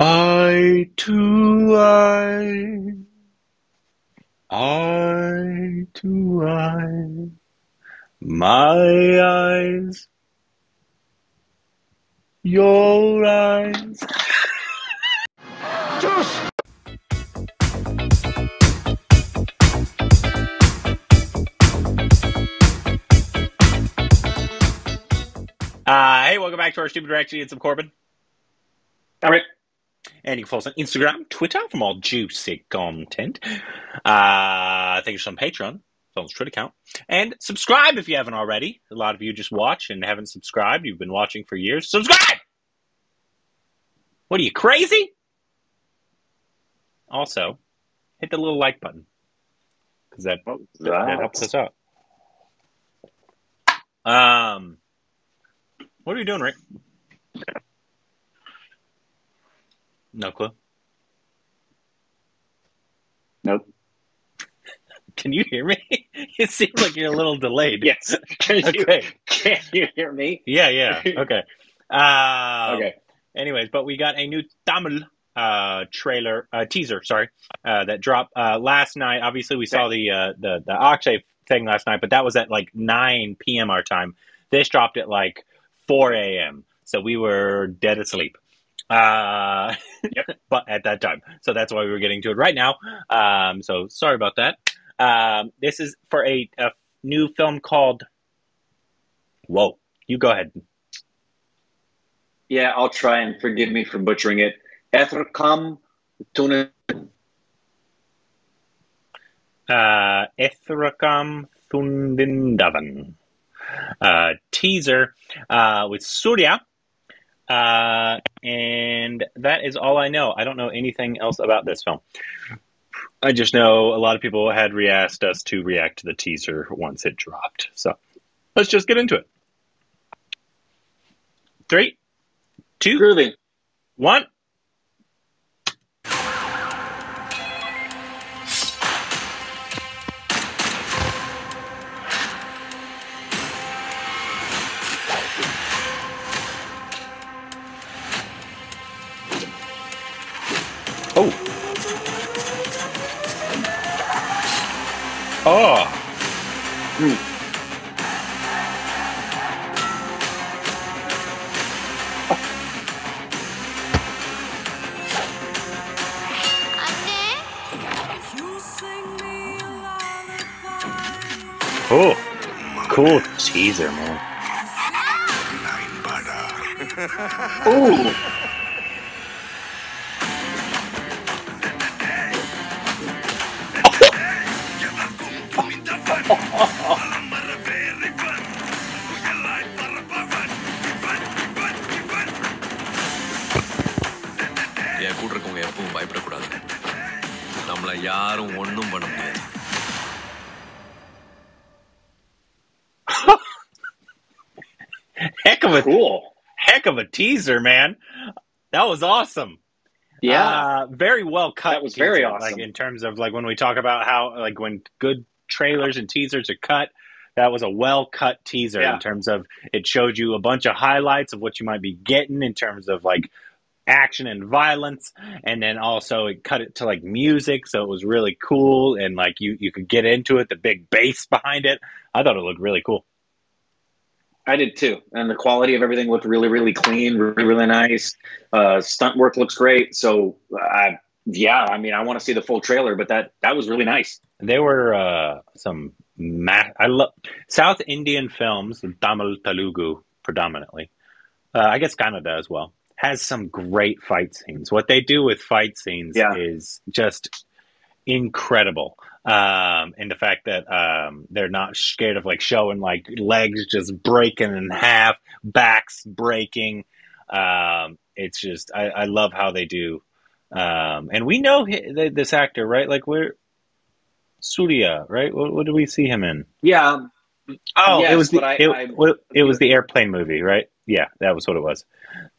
Eye to eye, eye to eye, my eyes, your eyes. Uh, hey, welcome back to our Stupid Reaction. It's Korbin. All right. And you can follow us on Instagram, Twitter for more juicy content. Uh, thank you on Patreon, Film's Twitter account. And subscribe if you haven't already. A lot of you just watch and haven't subscribed. You've been watching for years. Subscribe! What are you, crazy? Also, hit the little like button. Because that, that, that helps us out. Um, what are you doing, Rick? No clue. Nope. Can you hear me? It seems like you're a little delayed. Yes. Can you, Okay. can you hear me? Yeah, yeah. Okay. Uh, Okay. Anyways, but we got a new Tamil uh, trailer, uh, teaser, sorry, uh, that dropped uh, last night. Obviously, we saw the uh, the the Akshay thing last night, but that was at like 9 p.m. our time. This dropped at like 4 a.m. So we were dead asleep. Uh, Yep. but at that time, so that's why we were getting to it right now. Um, so sorry about that. Um, this is for a, a new film called. Whoa! You go ahead. Yeah, I'll try and forgive me for butchering it. Ethercom tuna. uh, Ithrakam Thundindavan. Uh, teaser uh, with Suriya. Uh, and that is all I know. I don't know anything else about this film. I just know a lot of people had re asked us to react to the teaser once it dropped. So let's just get into it. Three, two, Groovy. one. Oh. Oh. Cool teaser, man. Ooh. என் கூட இருக்கவங்க எப்பவும் பயப்படக்கூடாது நம்மள யாரும் ஒண்ணும் பண்ண முடியாது Heck of a Cool. heck of a teaser, man. That was awesome. Yeah. Uh, very well cut. That was very teaser, awesome. Like in terms of like when we talk about how like when good trailers and teasers are cut, that was a well cut teaser Yeah. in terms of it showed you a bunch of highlights of what you might be getting in terms of like action and violence and then also it cut it to like music so it was really cool and like you you could get into it the big bass behind it i thought it looked really cool I did too. And the quality of everything looked really, really clean, really, really nice. Uh, stunt work looks great. So, uh, yeah, I mean, I want to see the full trailer, but that that was really nice. There were uh, some ma- I love South Indian films, Tamil Telugu predominantly. Uh, I guess Kannada as well has some great fight scenes. What they do with fight scenes Yeah. is just incredible. Um, and the fact that um, they're not scared of like showing like legs just breaking in half, backs breaking. Um, it's just I, I love how they do. Um, and we know hi- th- this actor, right? Like we're Suriya, right? What, what did we see him in? Yeah. Oh, Yes, it was the I- it, I- what- it was the airplane movie, right? Yeah, that was what it was.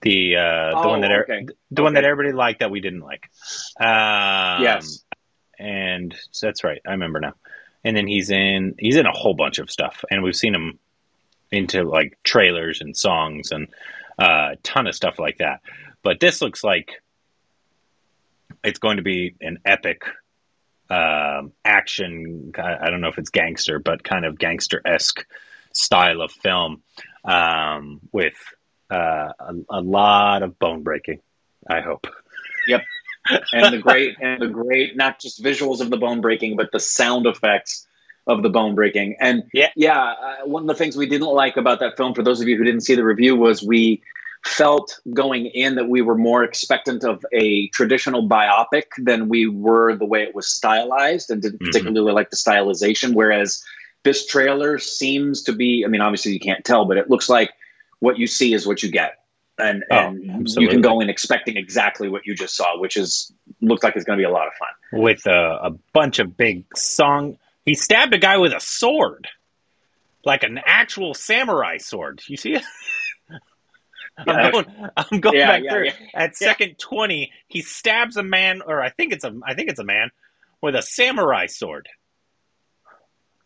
The uh, the Oh, one that okay. the one that everybody liked that we didn't like. Um, yes. and that's right. I remember now. And then he's in he's in a whole bunch of stuff, and we've seen him into like trailers and songs and uh, a ton of stuff like that. But this looks like it's going to be an epic um, action. I don't know if it's gangster, but kind of gangster esque style of film um, with uh, a, a lot of bone breaking. I hope. Yep. and the great and the great not just visuals of the bone breaking, but the sound effects of the bone breaking. And Yeah. yeah, uh, one of the things we didn't like about that film, for those of you who didn't see the review, was we felt going in that we were more expectant of a traditional biopic than we were the way it was stylized, and didn't Mhm. particularly like the stylization. Whereas this trailer seems to be, I mean, obviously you can't tell, but it looks like what you see is what you get. And, Oh, and you can go in expecting exactly what you just saw, which is looks like it's going to be a lot of fun. with a, a bunch of big song. He stabbed a guy with a sword, like an actual samurai sword. You see it? I'm going. I'm going Yeah, back yeah, through. yeah. At second twenty, he stabs a man, or I think it's a, I think it's a man with a samurai sword.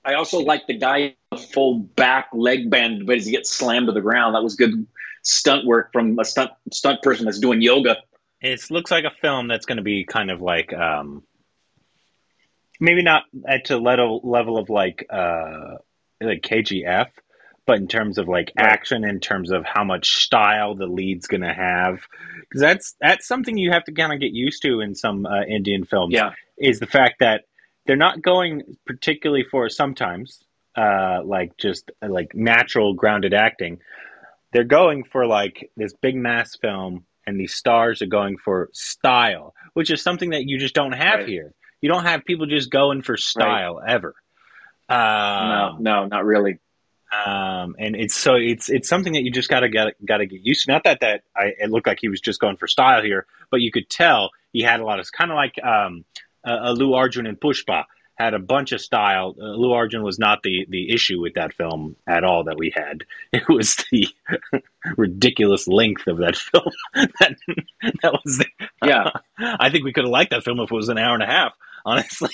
I also like the guy full back leg bend, but as he gets slammed to the ground, that was good stunt work from a stunt stunt person that's doing yoga. It looks like a film that's going to be kind of like, um, maybe not at the level level of like uh, like KGF, but in terms of like Right. action, in terms of how much style the lead's going to have, because that's that's something you have to kind of get used to in some uh, Indian films. Yeah. is the fact that they're not going particularly for sometimes uh, like just uh, like natural grounded acting. They're going for like this big mass film, and these stars are going for style, which is something that you just don't have Right. here. You don't have people just going for style ever. no, Um, no, not really. Um, and it's so it's it's something that you just gotta get gotta get used to. Not that that I, it looked like he was just going for style here, but you could tell he had a lot of kind of like um, uh, Allu Arjun and Pushpa had a bunch of style. Uh, Allu Arjun was not the the issue with that film at all that we had. It was the ridiculous length of that film. that that was. The, Yeah, I think we could have liked that film if it was an hour and a half. Honestly,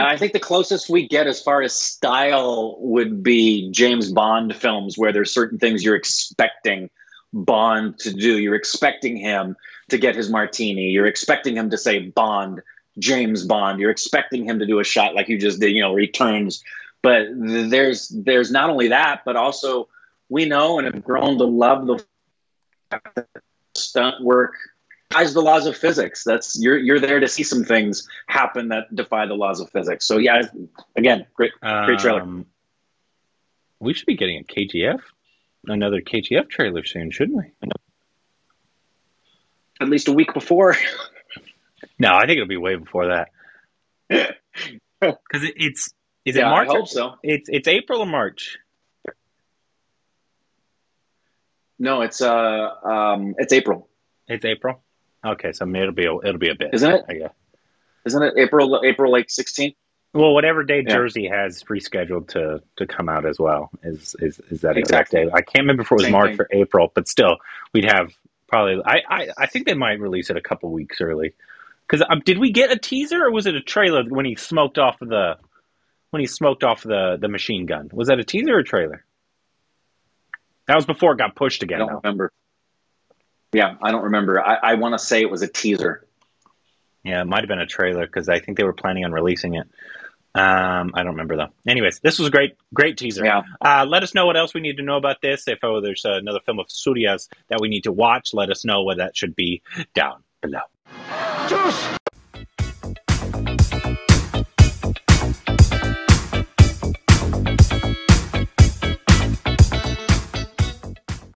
yeah. I think the closest we get as far as style would be James Bond films, where there's certain things you're expecting Bond to do. You're expecting him to get his martini. You're expecting him to say Bond, James Bond. You're expecting him to do a shot like you just did, you know, returns. But there's there's not only that, but also we know and have grown to love the stunt work defies the laws of physics. That's you're you're there to see some things happen that defy the laws of physics. So yeah, again, great Great trailer. Um, we should be getting a KGF, another KGF trailer soon, shouldn't we? at least a week before. No, I think it'll be way before that. Because it, it's is it March? I hope so. It's it's April or March. No, it's uh um it's April, It's April. Okay, so it'll be a, it'll be a bit, Isn't it? I guess. isn't it? April April like 16th. Well, whatever day Yeah. Jersey has rescheduled to to come out as well is is is that Exactly. exact day? I can't remember if it was Same March thing. or April, but still, we'd have probably. I I, I think they might release it a couple weeks early. Because um, did we get a teaser or was it a trailer when he smoked off the when he smoked off the the machine gun? Was that a teaser or a trailer? That was before it got pushed again. I don't Though. remember. Yeah, I don't remember. I, I want to say it was a teaser. Yeah, it might have been a trailer because I think they were planning on releasing it. Um, I don't remember though. Anyways, this was a great, great teaser. Yeah. Uh, let us know what else we need to know about this. If oh, there's another film of Suriya's that we need to watch, let us know what that should be down below. Juice!